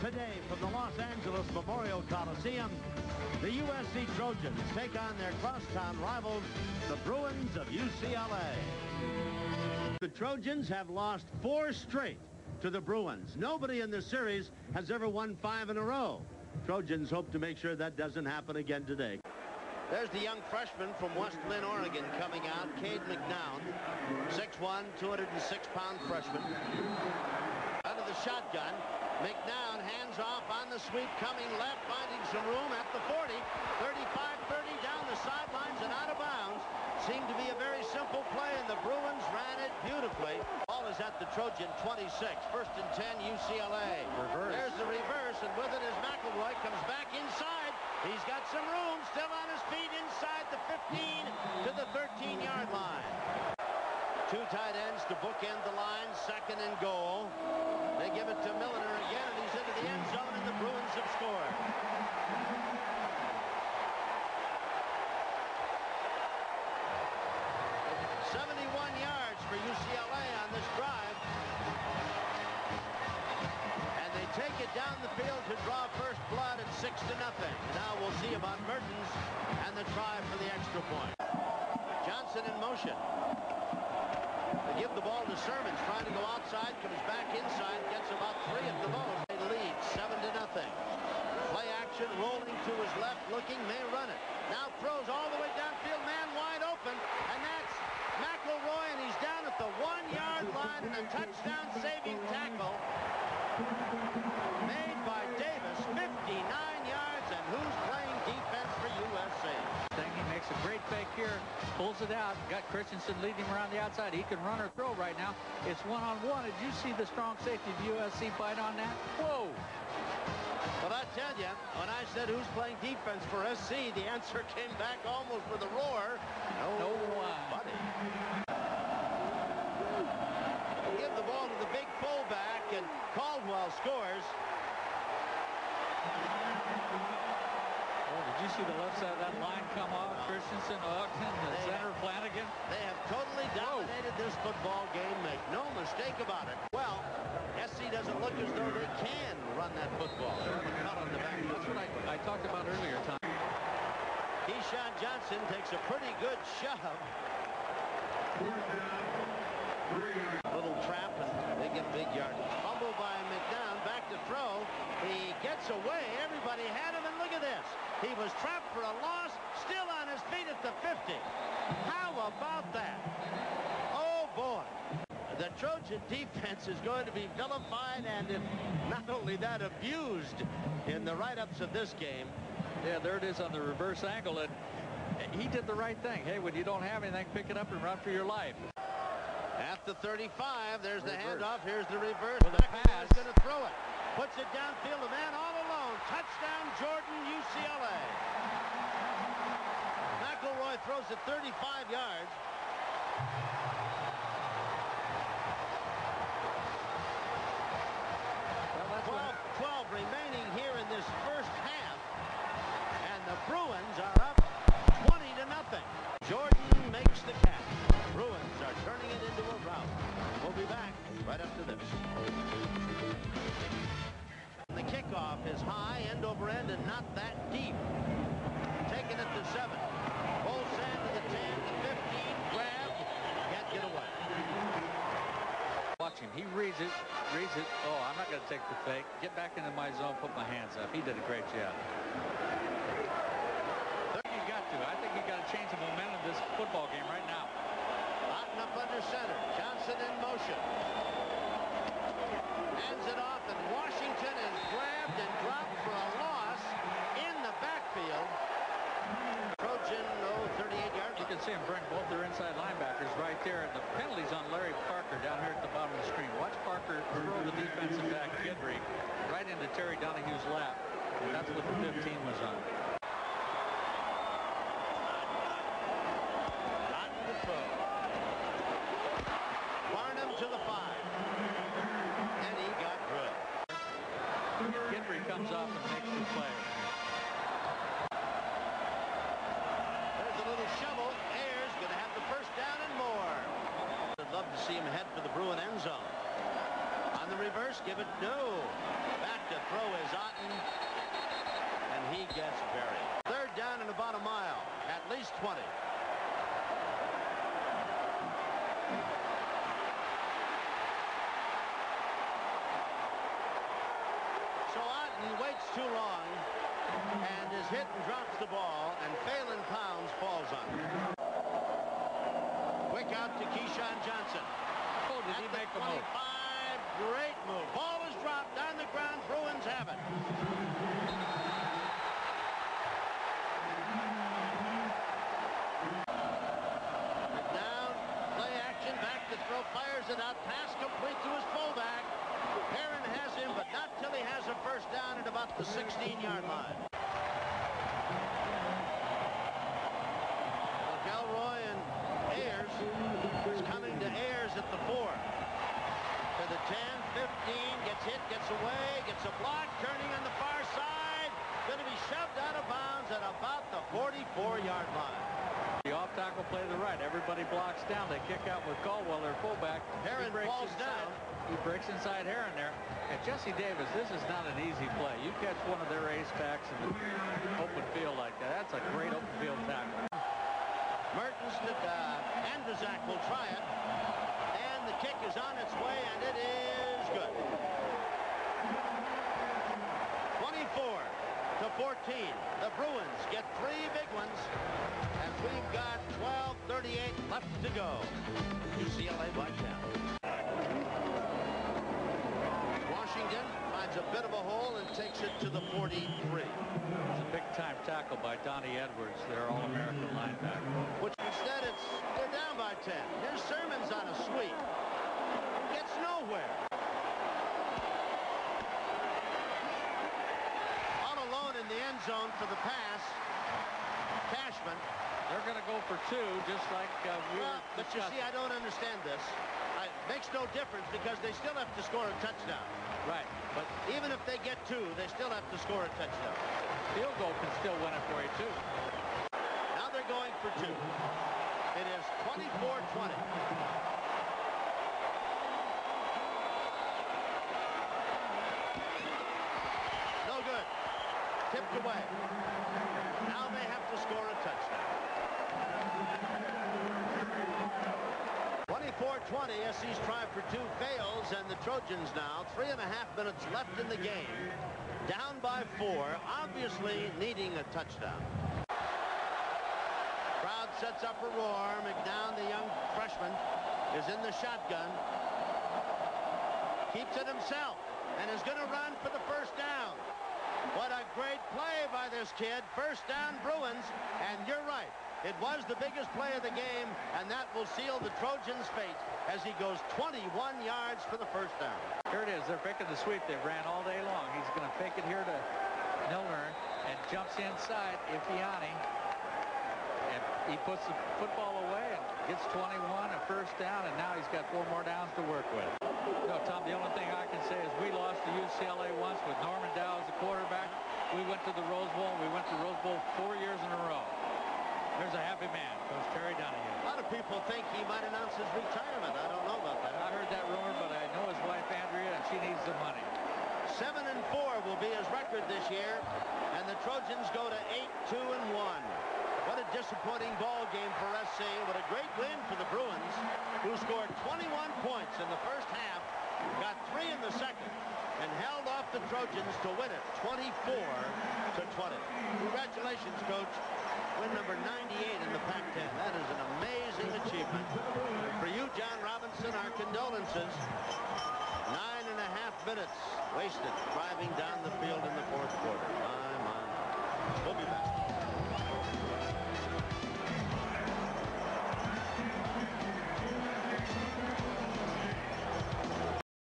Today from the Los Angeles Memorial Coliseum, the USC Trojans take on their crosstown rivals, the Bruins of UCLA. The Trojans have lost four straight to the Bruins. Nobody in the series has ever won five in a row. Trojans hope to make sure that doesn't happen again today. There's the young freshman from West Linn, Oregon coming out, Cade McNown, 6'1", 206-pound freshman. Out of the shotgun, McNown hands off on the sweep, coming left, finding some room at the 40. 35-30 down the sidelines and out of bounds. Seemed to be a very simple play, and the Bruins ran it beautifully. Ball is at the Trojan 26. First and 10, UCLA. Reverse. There's the reverse, and with it is McElroy. Comes back inside. He's got some room, still on his feet inside the 15 to the 13-yard line. Two tight ends to bookend the line, second and goal. They give it to Milliner again, and he's into the end zone, and the Bruins have scored. Seventy-one yards for UCLA on this drive. And they take it down the field to draw first blood at six to nothing. Now we'll see about Mertens and the try for the extra point. Johnson in motion. They give the ball to Sermons, trying to go outside, comes back inside, gets about three at the most. They lead seven to nothing. Play action, rolling to his left, looking, may run it. Now throws all the way downfield, man wide open, and that's McElroy, and he's down at the one-yard line, and a touchdown-saving tackle made by Davis, 59 yards, and who's playing defense for USC? Thing he makes a great fake here, pulls it out, got Christensen leading him around the outside. He can run or throw right now. It's one-on-one. Did you see the strong safety of USC bite on that? Whoa! But I tell you, when I said who's playing defense for SC, the answer came back almost with a roar. No one. Buddy. Give the ball to the big fullback, and Caldwell scores. Oh, did you see the left side of that line come off? Christensen, oh, Ogden, the They center, Flanagan. They have totally dominated this football game. Make no mistake about it. Well, SC doesn't look as though they can run that football. They're cut on the back. That's what I, I talked about earlier, Tom. Keyshawn Johnson takes a pretty good shove. Little trap, and they get big yardage. Fumble by McNown, back to throw. He gets away. Everybody had him, and look at this. He was trapped for a loss, still on his feet at the 50. How about that? Oh, boy. The Trojan defense is going to be vilified and, if not only that, abused in the write-ups of this game. Yeah, there it is on the reverse angle, and he did the right thing. Hey, when you don't have anything, pick it up and run for your life. At the 35, there's the handoff. Here's the reverse. With a pass. He's going to throw it. Puts it downfield. A man all. Touchdown, Jordan, UCLA. McElroy throws it 35 yards. He reads it, reads it. Oh, I'm not going to take the fake. Get back into my zone, put my hands up. He did a great job. You got to. I think you got to change the momentum of this football game right now. Otton up under center. Johnson in motion. Hands it off, and Washington is grabbed and dropped for a loss in the backfield. Trojan, oh, 38 yards. You can see him bring both their inside linebackers right there. And the penalty's on Larry Parker down here at the bottom of the screen. Watch Parker throw the defensive back, Gidry, right into Terry Donahue's lap. And that's what the 15 was on. Otton to throw. Barnum to the five. And he got good. Gidry comes off and makes the play. There's a little shovel. Ayers going to have the first down and more. I'd love to see him head for the Bruin end zone reverse, give it, no. Back to throw is Otton, and he gets buried. Third down in about a mile, at least 20. So Otton waits too long and is hit and drops the ball, and Phelan Pounds falls on him. Quick out to Keyshawn Johnson. Oh, did At he make the move? 25, great move. Ball is dropped on the ground. Bruins have it. McNown, play action, back to throw, fires it out, pass complete to his fullback. Heron has him, but not till he has a first down at about the 16-yard line. Well, Gelroy and Ayers is coming to Ayers at the 4. To the 10, 15, gets hit, gets away, gets a block, turning on the far side. Going to be shoved out of bounds at about the 44-yard line. The off tackle play to the right. Everybody blocks down. They kick out with Caldwell, their fullback. Heron He breaks falls inside. down. He breaks inside Heron there. And Jesse Davis, this is not an easy play. You catch one of their ace backs in the open field like that. That's a great open field tackle. Mertens to uh, Andrzak will try it. And the kick is on its way, and it is good. 24 to 14. The Bruins get three big ones. And we've got 12.38 left to go. UCLA by 10. Washington finds a bit of a hole and takes it to the 43. It's a big-time tackle by Donnie Edwards, their All-American linebacker. Which instead it's they're down by 10. Here's Sermons on a sweep. Gets nowhere. All alone in the end zone for the pass. Cashman. They're going to go for two, just like uh, we Well, but you see. I don't understand this. I, makes no difference because they still have to score a touchdown. Right, but Even if they get two, they still have to score a touchdown. field goal can still win it for you, too. Now they're going for two. It is 24-20. No good. Tipped away. Now they have to score a touchdown. 24-20, SC's try for two fails, and the Trojans now, three and a half minutes left in the game, down by four, obviously needing a touchdown. Crowd sets up a roar. McNown, the young freshman, is in the shotgun. Keeps it himself and is going to run for the first down. What a great play by this kid. First down Bruins. And you're right. It was the biggest play of the game, and that will seal the Trojans' fate as he goes 21 yards for the first down. Here it is. They're picking the sweep. They ran all day long. He's going to fake it here to Milner and jumps inside Ifiani. And he puts the football away and gets 21, a first down, and now he's got four more downs to work with. No, Tom, the only thing I can say is we lost to UCLA once with Norman Dow as the quarterback. We went to the Rose Bowl. We went to the Rose Bowl four years in a row. There's a happy man, Coach Terry Donahue. A lot of people think he might announce his retirement. I don't know about that. I heard that rumor, but I know his wife Andrea, and she needs the money. Seven and four will be his record this year, and the Trojans go to eight, two and one. What a disappointing ball game for SC. What a great win for the Bruins, who scored 21 points in the first half, got three in the second, and held off the Trojans to win it 24 to 20. Congratulations, Coach. Win number 98 in the Pac-10. That is an amazing achievement. For you, John Robinson, our condolences. Nine and a half minutes wasted driving down the field in the fourth quarter. My, my, my. We'll be back.